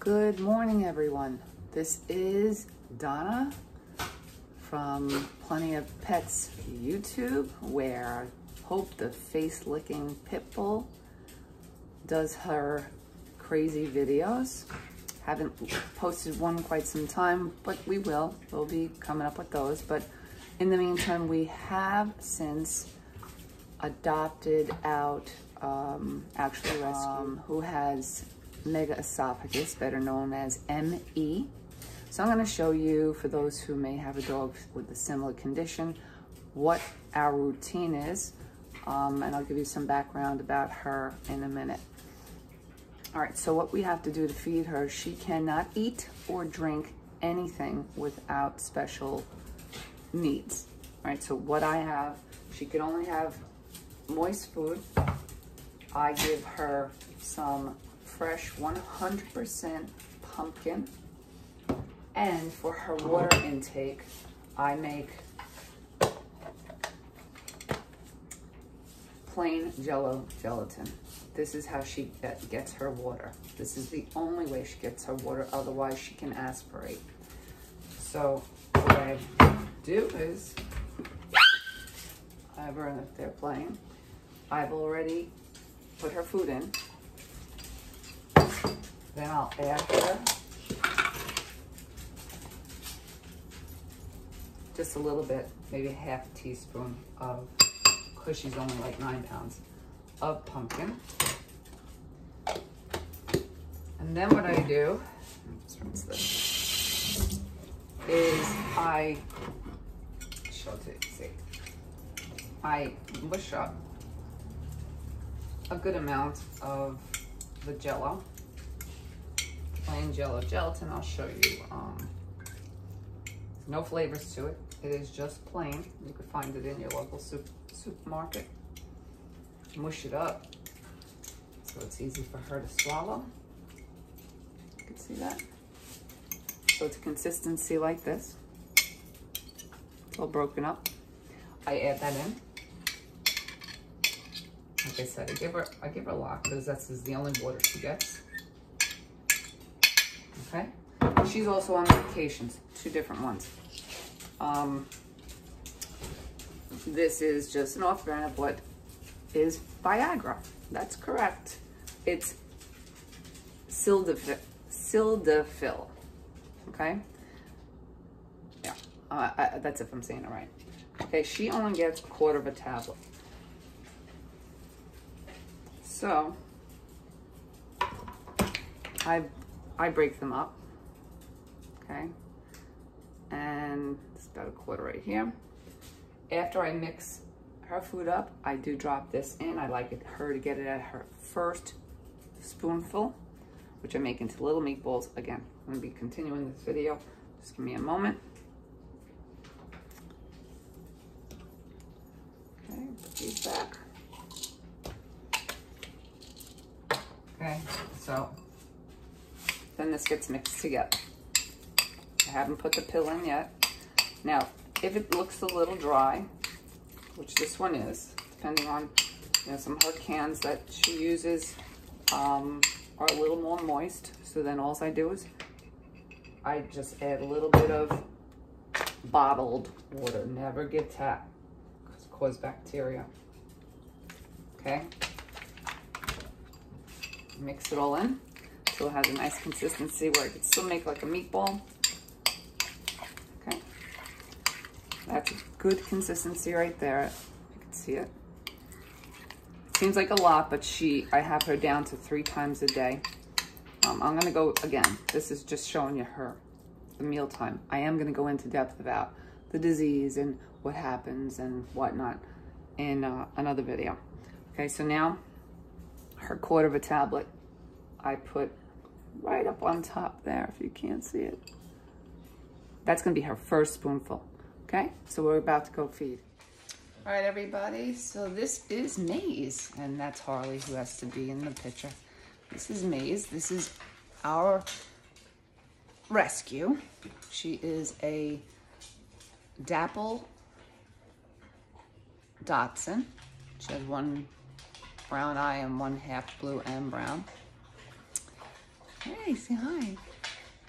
Good morning, everyone. This is Donna from Plenty of Petz YouTube, where I Hope, the face-licking pit bull, does her crazy videos. Haven't posted one quite some time, but we will. We'll be coming up with those. But in the meantime, we have since adopted out, um, actually rescue um, who has mega esophagus, better known as ME. So I'm gonna show you, for those who may have a dog with a similar condition, what our routine is. Um, and I'll give you some background about her in a minute. All right, so what we have to do to feed her, she cannot eat or drink anything without special needs. All right, so what I have, she can only have moist food. I give her some fresh 100% pumpkin. And for her water intake, I make plain jello gelatin. This is how she get, gets her water. This is the only way she gets her water, otherwise she can aspirate. So what I do is, I her, if they're playing, I've already put her food in. Then I'll add just a little bit, maybe half a teaspoon of, because she's only like nine pounds, of pumpkin. And then what I do, is I, show it to see, I mush up a good amount of the jello, plain jello gelatin. I'll show you. Um, no flavors to it. It is just plain. You can find it in your local soup, supermarket. Mush it up so it's easy for her to swallow. You can see that. So it's consistency like this. It's all broken up. I add that in. Like I said, I give her I give her a lot because that's the only water she gets. Okay. She's also on medications, two different ones. Um, this is just an off-brand of what is Viagra. That's correct. It's. Sildenafil. Okay. Yeah, uh, I, that's if I'm saying it right. Okay, she only gets a quarter of a tablet. So, I, I break them up, okay? And it's about a quarter right here. After I mix her food up, I do drop this in. I like it, her to get it at her first spoonful, which I make into little meatballs. Again, I'm gonna be continuing this video. Just give me a moment. Okay, put these back. Okay, so then this gets mixed together. I haven't put the pill in yet. Now, if it looks a little dry, which this one is, depending on you know, some of her cans that she uses um, are a little more moist. So then all I do is I just add a little bit of bottled water. Never get tap because it causes bacteria. Okay mix it all in it has a nice consistency where I can still make like a meatball. Okay, that's a good consistency right there. You can see it. Seems like a lot, but she, I have her down to three times a day. Um, I'm gonna go, again, this is just showing you her, the mealtime. I am gonna go into depth about the disease and what happens and whatnot in uh, another video. Okay, so now her quarter of a tablet I put right up on top there if you can't see it. That's gonna be her first spoonful, okay? So we're about to go feed. All right, everybody, so this is Maize, and that's Harley who has to be in the picture. This is Maize, this is our rescue. She is a Dapple Dachshund. She has one brown eye and one half blue and brown. Hi, say hi.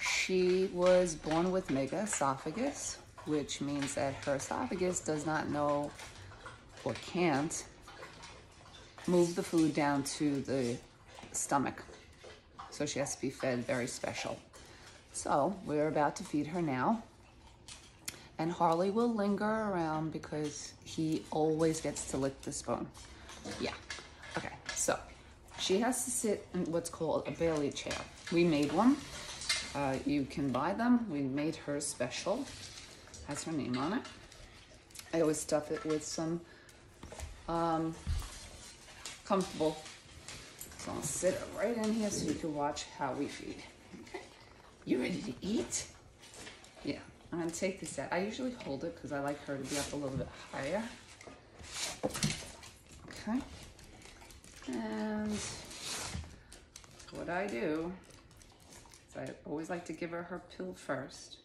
She was born with mega esophagus, which means that her esophagus does not know or can't move the food down to the stomach. So she has to be fed very special. So we're about to feed her now. And Harley will linger around because he always gets to lick the spoon. Yeah. Okay, so she has to sit in what's called a Bailey chair. We made one. Uh, you can buy them. We made her special. Has her name on it. I always stuff it with some um, comfortable. So I'll sit it right in here so you can watch how we feed. Okay. You ready to eat? Yeah. I'm gonna take this out. I usually hold it because I like her to be up a little bit higher. Okay. And what I do is I always like to give her her pill first.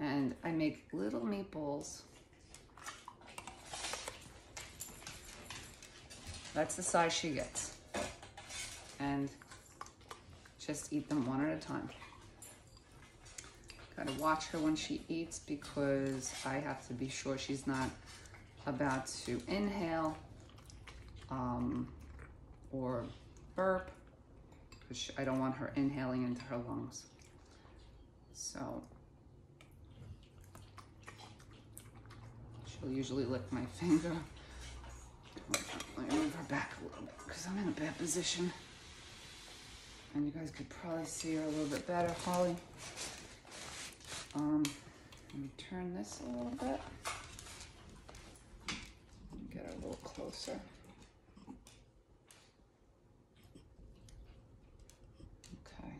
And I make little meatballs. That's the size she gets. And just eat them one at a time. Gotta watch her when she eats because I have to be sure she's not about to inhale um, or burp because I don't want her inhaling into her lungs. So she'll usually lick my finger. Let me move her back a little bit because I'm in a bad position. And you guys could probably see her a little bit better, Holly. Um, let me turn this a little bit. Get her a little closer. Okay.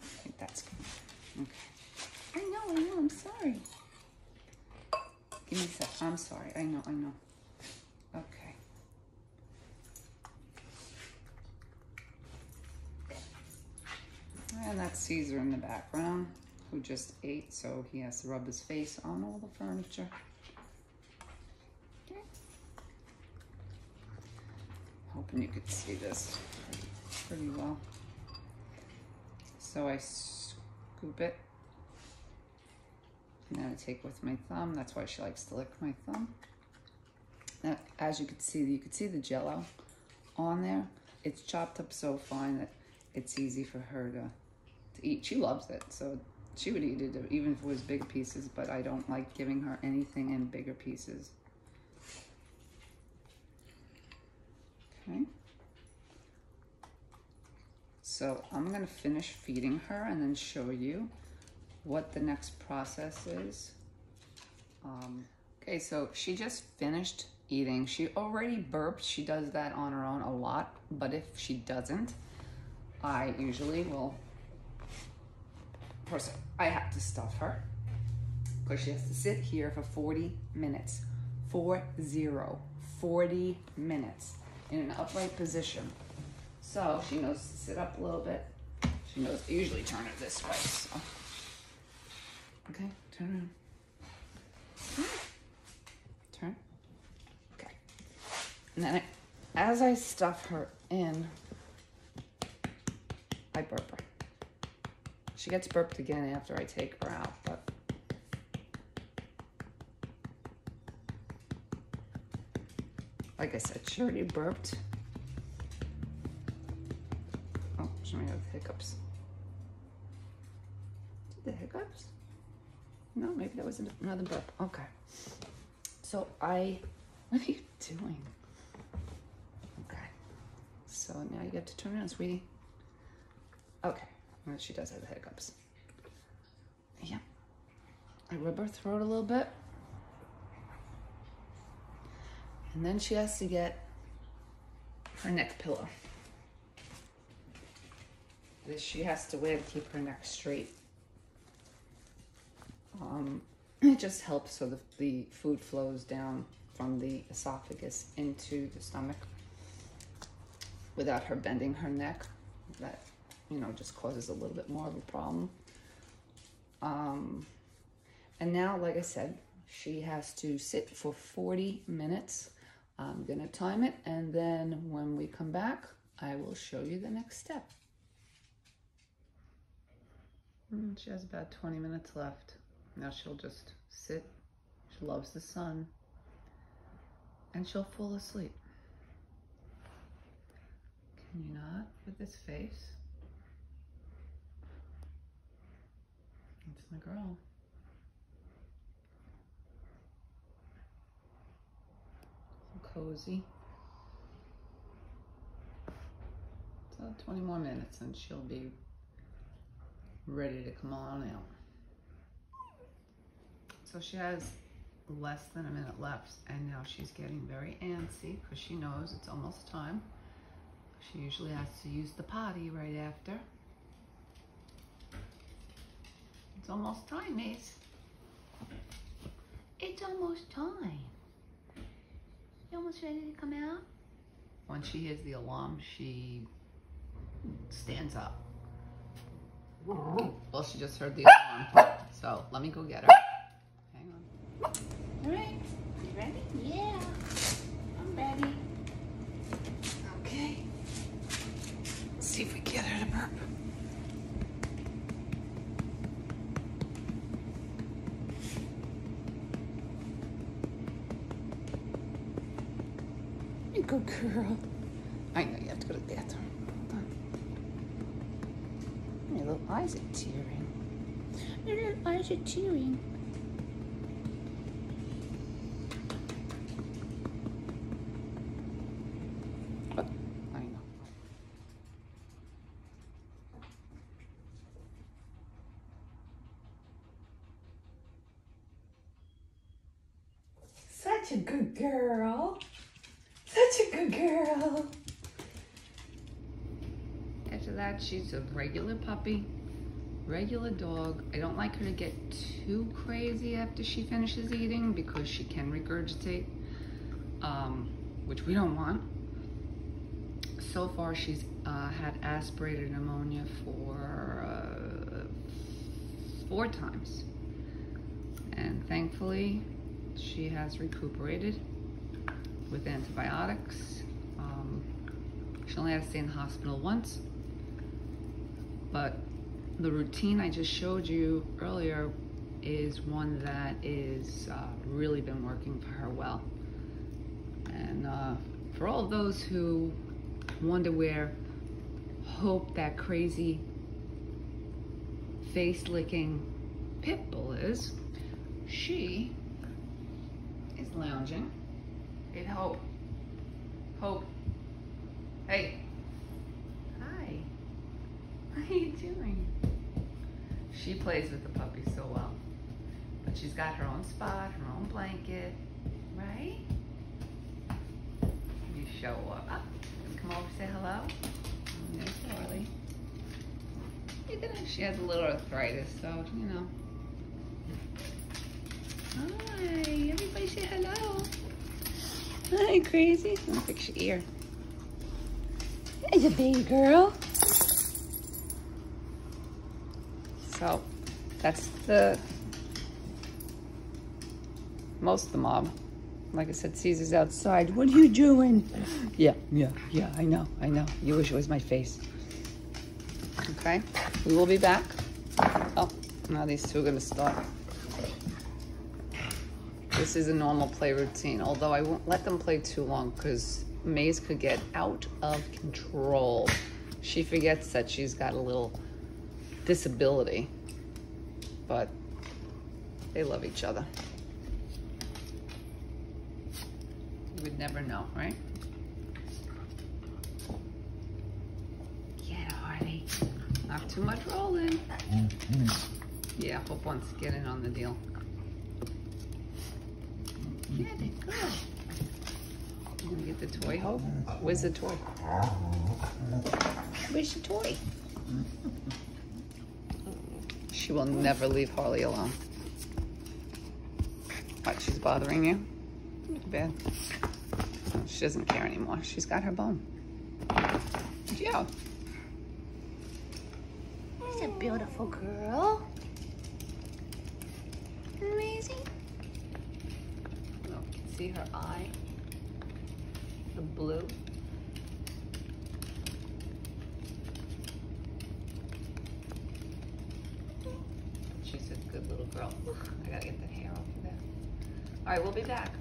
I think that's good. Okay. I know, I know, I'm sorry. Give me. I'm sorry. I know, I know. Okay. And that's Caesar in the background who just ate, so he has to rub his face on all the furniture. Okay. Hoping you could see this pretty well. So I scoop it. And then I take with my thumb. That's why she likes to lick my thumb. Now, as you can see, you can see the jello on there. It's chopped up so fine that it's easy for her to, to eat. She loves it, so she would eat it even if it was big pieces, but I don't like giving her anything in bigger pieces. Okay. So I'm gonna finish feeding her and then show you what the next process is. Um, okay, so she just finished eating. She already burped. She does that on her own a lot, but if she doesn't, I usually will course, I have to stuff her because she has to sit here for 40 minutes. Four zero. 40 minutes in an upright position. So she knows to sit up a little bit. She knows I usually turn it this way. So. Okay, turn around. Turn. Okay. And then I, as I stuff her in, I burp her. She gets burped again after I take her out, but like I said, she already burped. Oh, she might have hiccups. Did the hiccups? No, maybe that was another burp. Okay. So I, what are you doing? Okay. So now you get to turn around, sweetie. Okay. Well, she does have the hiccups. Yeah. I rub her throat a little bit. And then she has to get her neck pillow. This she has to wear to keep her neck straight. Um, it just helps so the, the food flows down from the esophagus into the stomach without her bending her neck. That you know, just causes a little bit more of a problem. Um, and now, like I said, she has to sit for 40 minutes. I'm gonna time it, and then when we come back, I will show you the next step. Mm, she has about 20 minutes left. Now she'll just sit. She loves the sun. And she'll fall asleep. Can you not with this face? It's my girl. So cozy. So 20 more minutes and she'll be ready to come on out. So she has less than a minute left and now she's getting very antsy because she knows it's almost time. She usually has to use the potty right after. It's almost time, Mace. It's almost time. You almost ready to come out? When she hears the alarm, she stands up. Well, she just heard the alarm. So let me go get her. All right, you ready? Yeah, I'm ready. Okay. Let's see if we get her to burp. You good girl. I know you have to go to the bathroom. Hold on. Your little eyes are tearing. Your little eyes are tearing. But I know. A good girl. Such a good girl. After that, she's a regular puppy, regular dog. I don't like her to get too crazy after she finishes eating because she can regurgitate, um, which we don't want. So far, she's uh, had aspirated pneumonia for uh, four times. And thankfully, she has recuperated with antibiotics. Um, she only had to stay in the hospital once. But the routine I just showed you earlier is one that is uh, really been working for her well. And uh, for all of those who wonder where Hope, that crazy face licking pit bull is, she is lounging. Hey, Hope. Hope. Hey. Hi. What are you doing? She plays with the puppy so well. But she's got her own spot, her own blanket, right? You show up. Come over, say hello. There's Harley. You're gonna, she has a little arthritis, so, you know. Hi, everybody say hello. Hi, crazy. Fix your ear. There's a baby girl. So that's the most of the mob. Like I said, Caesar's outside. What are you doing? Yeah, yeah, yeah, I know, I know. You wish it was my face. Okay, we will be back. Oh, now these two are gonna start. This is a normal play routine, although I won't let them play too long because Maize could get out of control. She forgets that she's got a little disability, but they love each other. You would never know, right? Get Harley. Not too much rolling. Mm-hmm. Yeah, Hope wants to get in on the deal. You gonna get the toy, Hope? Where's the toy? Where's the toy? She will never leave Harley alone. What, she's bothering you? Too bad. She doesn't care anymore. She's got her bone. Yeah. She's a beautiful girl. Amazing see her eye? The blue. She's a good little girl. I gotta get the hair off of that. All right, we'll be back.